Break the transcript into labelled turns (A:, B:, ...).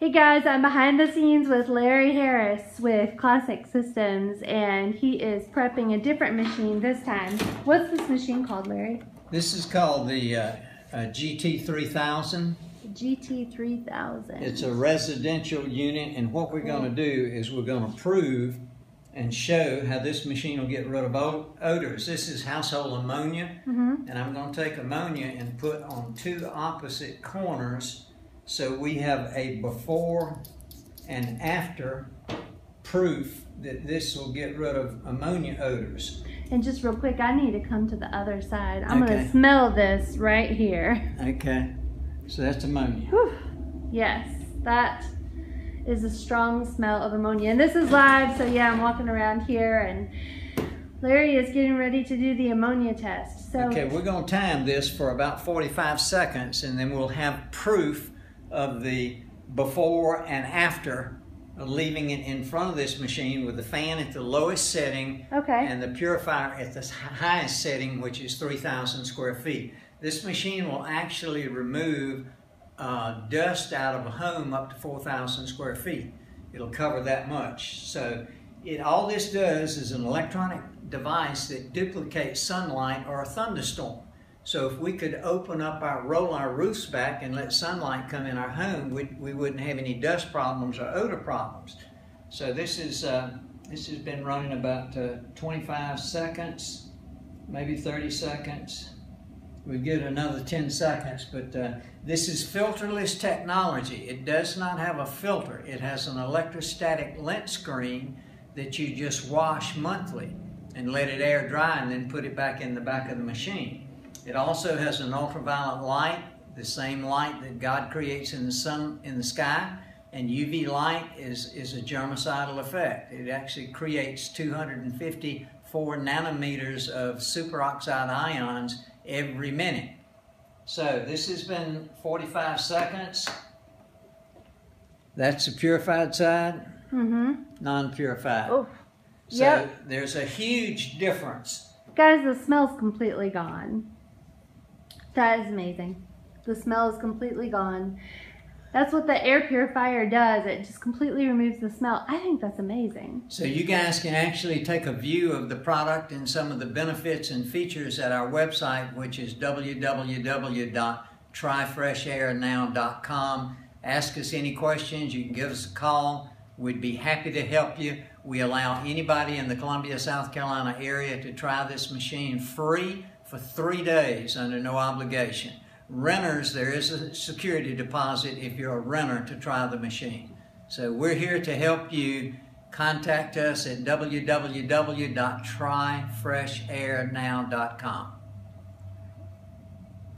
A: Hey guys, I'm behind the scenes with Larry Harris with Classic Systems and he is prepping a different machine this time. What's this machine called, Larry?
B: This is called the uh, uh, GT3000.
A: GT3000.
B: It's a residential unit and what we're going to do is we're going to prove and show how this machine will get rid of odors. This is household ammonia
A: mm -hmm.
B: and I'm going to take ammonia and put on two opposite corners so we have a before and after proof that this will get rid of ammonia odors.
A: And just real quick, I need to come to the other side. I'm okay. gonna smell this right here.
B: Okay, so that's ammonia.
A: Whew. Yes, that is a strong smell of ammonia. And this is live, so yeah, I'm walking around here and Larry is getting ready to do the ammonia test. So
B: Okay, we're gonna time this for about 45 seconds and then we'll have proof of the before and after leaving it in front of this machine with the fan at the lowest setting
A: okay.
B: and the purifier at the highest setting, which is 3,000 square feet. This machine will actually remove uh, dust out of a home up to 4,000 square feet. It'll cover that much. So it, all this does is an electronic device that duplicates sunlight or a thunderstorm. So if we could open up our, roll our roofs back and let sunlight come in our home, we, we wouldn't have any dust problems or odor problems. So this is, uh, this has been running about uh, 25 seconds, maybe 30 seconds. We get another 10 seconds, but uh, this is filterless technology. It does not have a filter. It has an electrostatic lint screen that you just wash monthly and let it air dry and then put it back in the back of the machine. It also has an ultraviolet light, the same light that God creates in the sun, in the sky. And UV light is, is a germicidal effect. It actually creates 254 nanometers of superoxide ions every minute. So this has been 45 seconds. That's the purified side,
A: mm-hmm.
B: non-purified.
A: Oh,
B: so
A: yep.
B: there's a huge difference.
A: Guys, the smell's completely gone. That is amazing. The smell is completely gone. That's what the air purifier does. It just completely removes the smell. I think that's amazing.
B: So you guys can actually take a view of the product and some of the benefits and features at our website, which is www.tryfreshairnow.com. Ask us any questions. You can give us a call. We'd be happy to help you. We allow anybody in the Columbia, South Carolina area to try this machine free for three days under no obligation. Renters, there is a security deposit if you're a renter to try the machine. So we're here to help you. Contact us at www.tryfreshairnow.com.